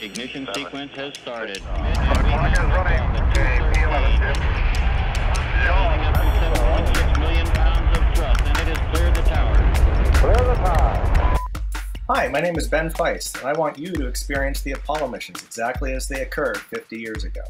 Ignition sequence has started. Clock is running. Okay, P11 dip. Up to 7.6 million pounds of thrust, and it has cleared the tower. Clear the time. Hi, my name is Ben Feist, and I want you to experience the Apollo missions exactly as they occurred 50 years ago.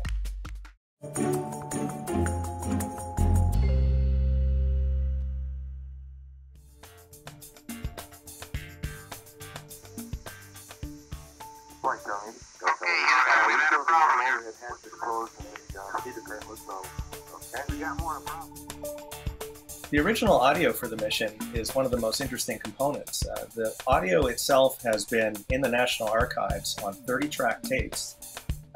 Point, Tony. Go, Tony. Uh, we had a problem here. It has to close and the uh, heater vent was low. Okay, we got more problem. The original audio for the mission is one of the most interesting components. Uh, the audio itself has been in the National Archives on 30 track tapes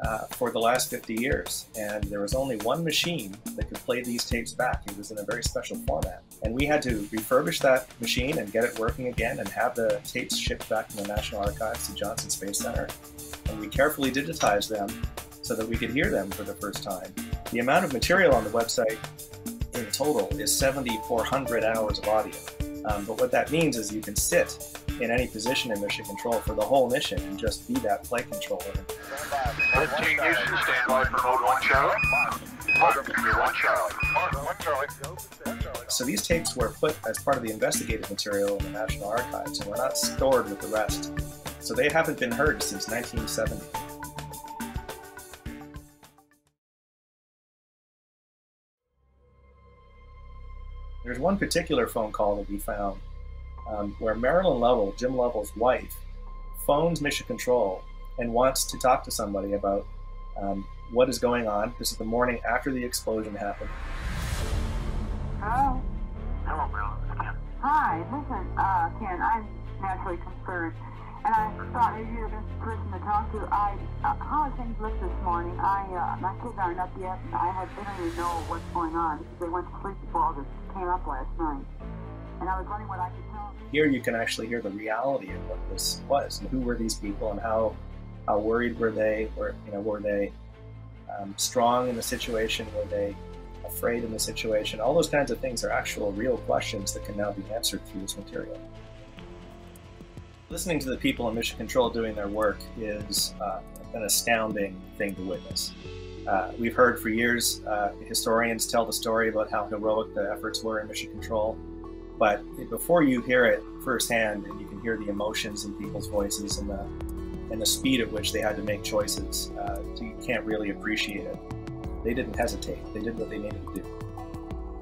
uh, for the last 50 years, and there was only one machine that could play these tapes back. It was in a very special format. And we had to refurbish that machine and get it working again and have the tapes shipped back from the National Archives to Johnson Space Center. And we carefully digitized them so that we could hear them for the first time. The amount of material on the website in total is 7,400 hours of audio. Um, but what that means is you can sit in any position in mission control for the whole mission and just be that flight controller. 15 Houston, stand by for mode 1 Charlie. 1 Charlie. 1 Charlie. So these tapes were put as part of the investigative material in the National Archives and were not stored with the rest. So they haven't been heard since 1970. There's one particular phone call that we found um, where Marilyn Lovell, Jim Lovell's wife, phones Mission Control and wants to talk to somebody about um, what is going on. This is the morning after the explosion happened. Hello. Hello, Marilyn. Hi. Listen, uh, Ken, I'm naturally concerned, and I thought maybe you're the best person to talk to. I, uh, how are things look this morning? I, uh, my kids aren't up yet, and I had, they don't even know what's going on because they went to sleep before all this came up last night. Here you can actually hear the reality of what this was and who were these people and how how worried were they were you know were they um, strong in the situation? Were they afraid in the situation? All those kinds of things are actual real questions that can now be answered through this material. Listening to the people in mission control doing their work is uh, an astounding thing to witness. Uh, we've heard for years uh, historians tell the story about how heroic the efforts were in mission control but before you hear it firsthand and you can hear the emotions in people's voices and the and the speed at which they had to make choices, uh, you can't really appreciate it. They didn't hesitate. They did what they needed to do.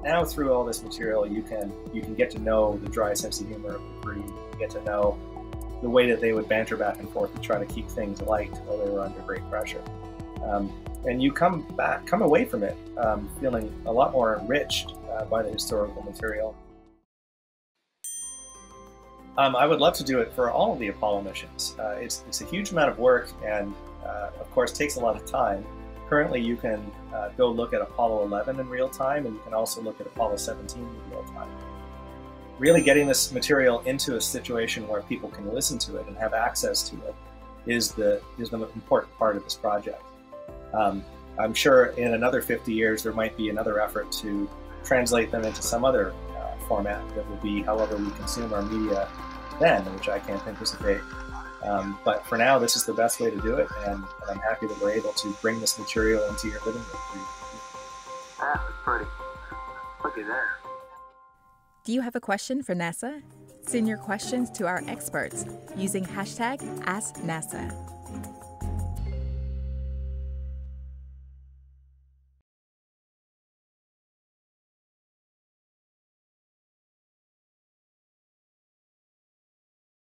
Now, through all this material, you can you can get to know the dry sense of humor of the crew. You get to know the way that they would banter back and forth to try to keep things light while they were under great pressure. Um, and you come back, come away from it um, feeling a lot more enriched uh, by the historical material. Um, I would love to do it for all of the Apollo missions. Uh, it's, it's a huge amount of work and, uh, of course, takes a lot of time. Currently, you can uh, go look at Apollo 11 in real time, and you can also look at Apollo 17 in real time. Really getting this material into a situation where people can listen to it and have access to it is the is the important part of this project. Um, I'm sure in another 50 years there might be another effort to translate them into some other format that will be however we consume our media then, which I can't anticipate. Um, but for now, this is the best way to do it, and, and I'm happy that we're able to bring this material into your living room. That was pretty. Looky there. Do you have a question for NASA? Send your questions to our experts using hashtag AskNASA.